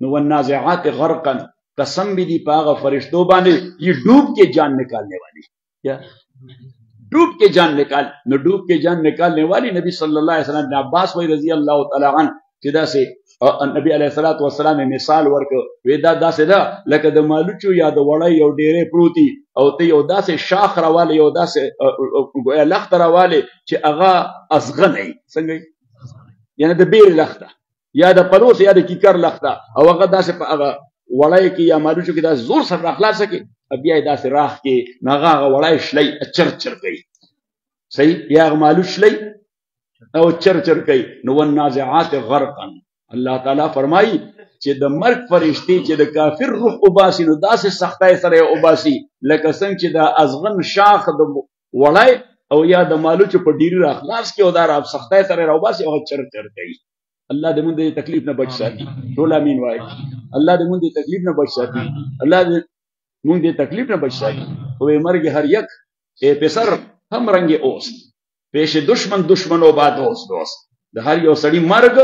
نو والنازعات غرقا قسم بھی دی پاغ فرشتو باندې یہ ڈوب کے جان نکالنے والی کیا ڈوب کے جان نکال نو ڈوب کے جان نکالنے والی نبی صلی اللہ علیہ وسلم عباس وی رضی اللہ تعالی عنہ چې داسې نبی علیه الصلاۃ والسلام مثال ورکړ وې دا داسې ده لکه د مالوچو یا د وړی یو ډیرې پروتي او ته یو داسې شاخ راواله یو داسې ګویا لخت راواله چې هغه ازغنې څنګه یعنی د بیر لخته یا د پلوس یا د کیکر لخته او هغه داسې په هغه وړای کې یا مالوچو کې دا زور سره اخلاص کې بیا داسې راخ کې ناغه وړای شلې چرچر کوي صحیح بیا مالوچ شلې او چر چر کوي نو والنازعات غرقا الله تعالی فرمایي چې د مرګ فرشتي چې د کافر روح وباسي نو داسې سختای سره وباسي لکه څنګه چې د ازغن شاخ د وړای او یا د مالو چې په ډیر اخلاص کې او دار اب سختای سره راوباسي او چر چر کوي الله دې موږ دې تکلیف نه بچ ساتي ټول امين وای الله دې موږ دې تکلیف نه بچ ساتي الله دې موږ دې تکلیف نه بچ ساتي او مرګ هر یک اے پسر هم رنگ اوست پیش دشمن دشمن او با دوست دوست د هر یو سړي مرګ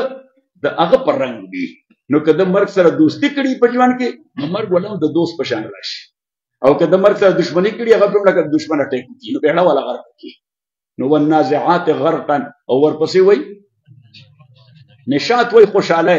د هغه پر رنګ دی نو که د مرګ سره دوستی کړي په ژوند کې نو مرګ ولا د دوست په شان راشي او که د مرګ سره دښمني کړي هغه هم لکه دښمن ټیک کی نو پیړه ولا غرق کی نو والنازعات غرقا او ورپسې وای نشاط وای خوشاله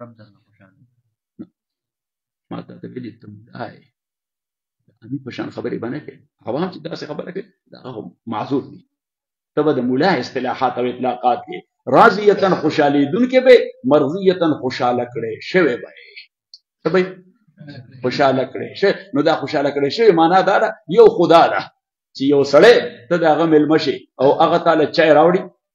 رب درنه خوشاله ما ته ته ویلي ته مولای د امي په شان خبرې باندې کوي عوام چې داسې خبره کوي دا هم معذور دي ته به د مولا اصطلاحات او اطلاقات کې راضیتن خوشالي دن کې به مرضیتن خوشاله کړي شوی به ته به خوشاله کړي شي نو دا خوشاله کړي شي معنا دا ده یو خدا ده چې یو سړی ته د هغه ملمشي او هغه تعالی چای راوړي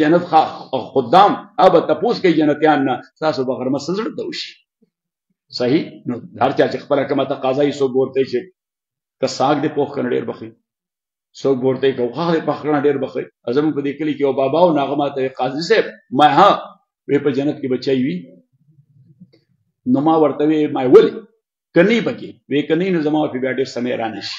جنت خدام اب تپوس کوي جنتیان نه تاسو به غرمه سزړ ته وشي صحیح نو هر چا چې خپل کومه تقاضا یې سو ګورته شي که ساګ دې پوخ کړ ډېر بخي سو ګورته یې کوخه دې پخ کړ ډېر بخي ازم په دې کلی کې او بابا او ناغما ته قاضي صاحب ما ها وې په جنت کې بچای وی نو ما ورته وې ما ولې کني بکی وې کني نو زما په بیا ډېر سمې رانه شي